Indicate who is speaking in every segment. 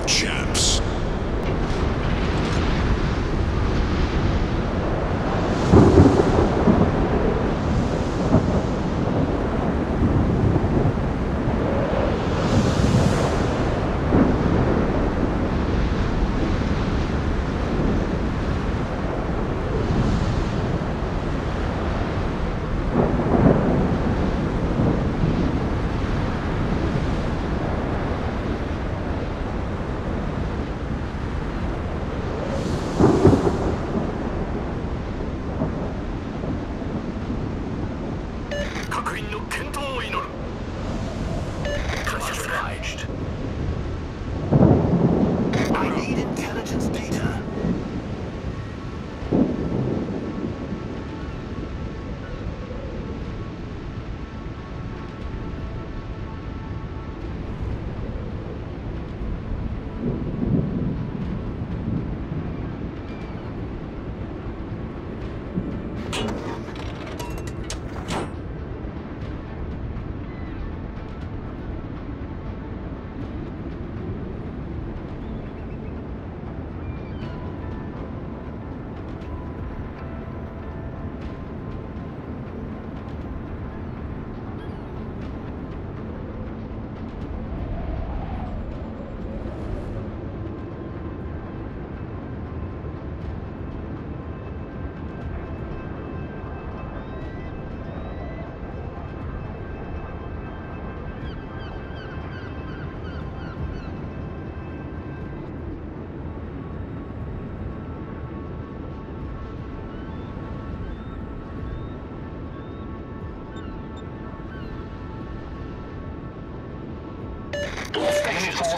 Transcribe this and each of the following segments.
Speaker 1: our champs.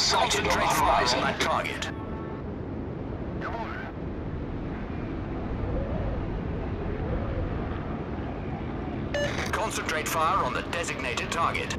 Speaker 2: Sighted on the horizon. That target. Concentrate fire on the designated target.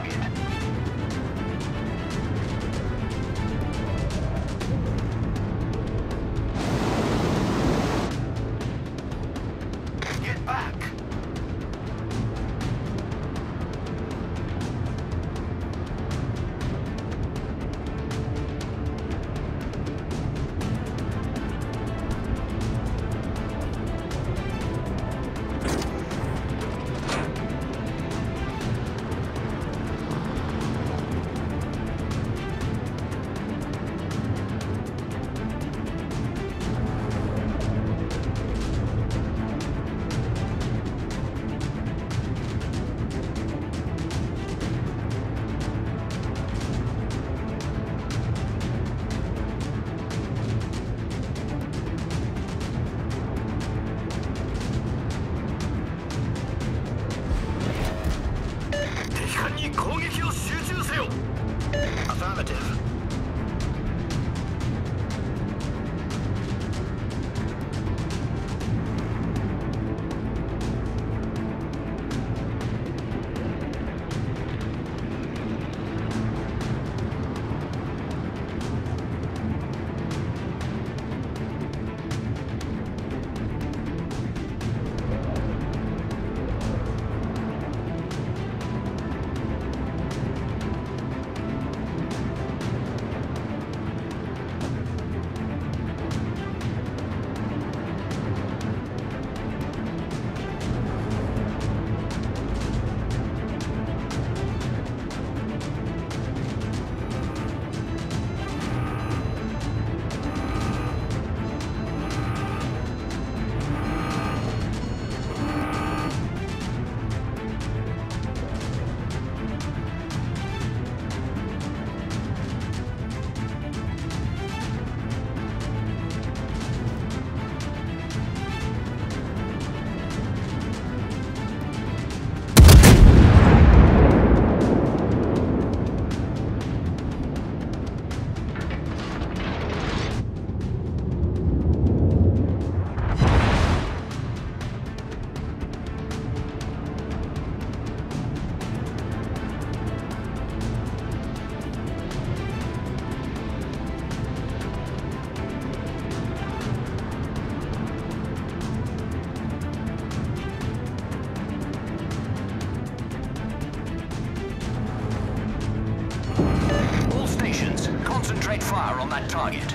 Speaker 2: target. Target.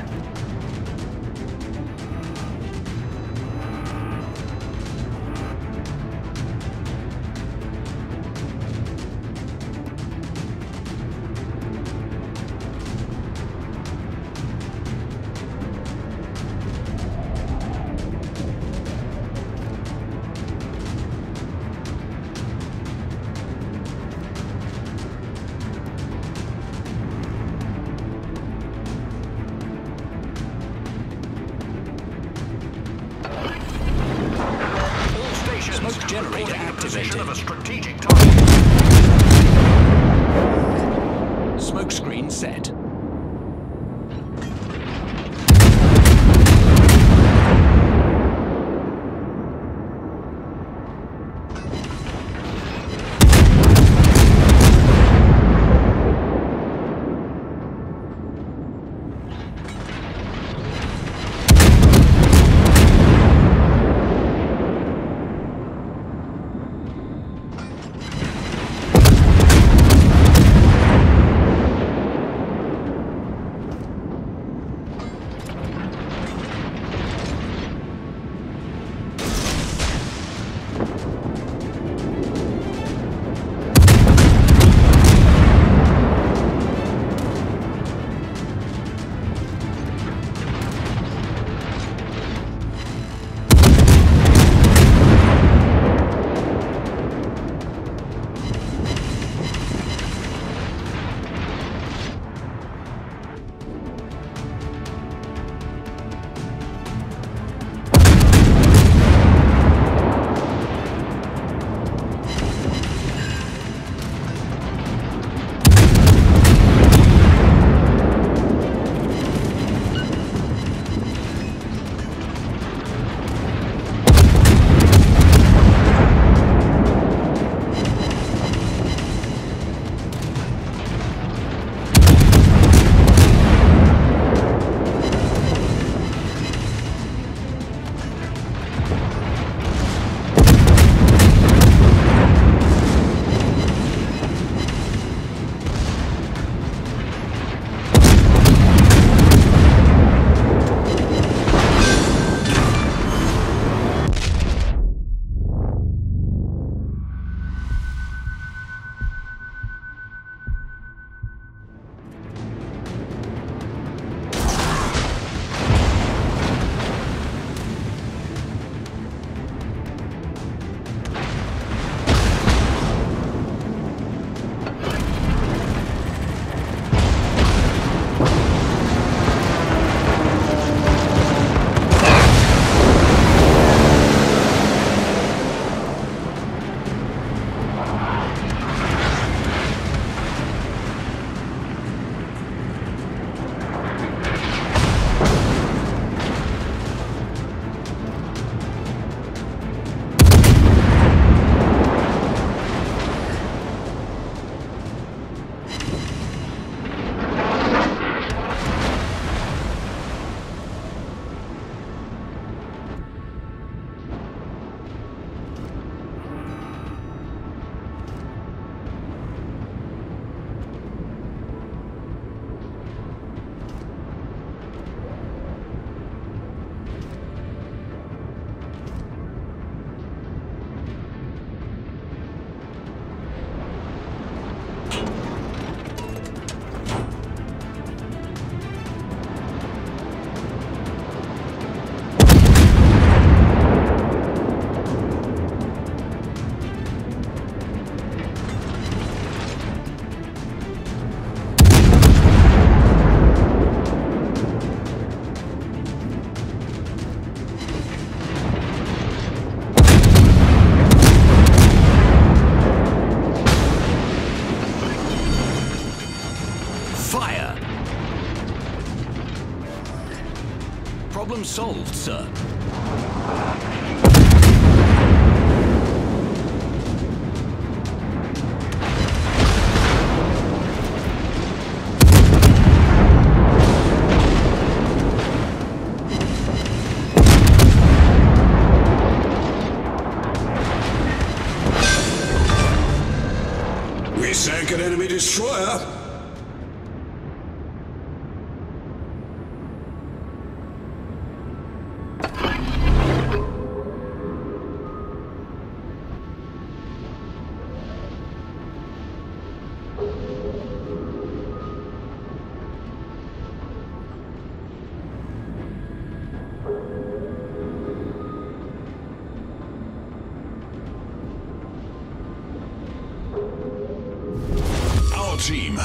Speaker 3: Problem solved, sir.
Speaker 1: We sank an enemy destroyer.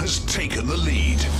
Speaker 1: Has taken the lead.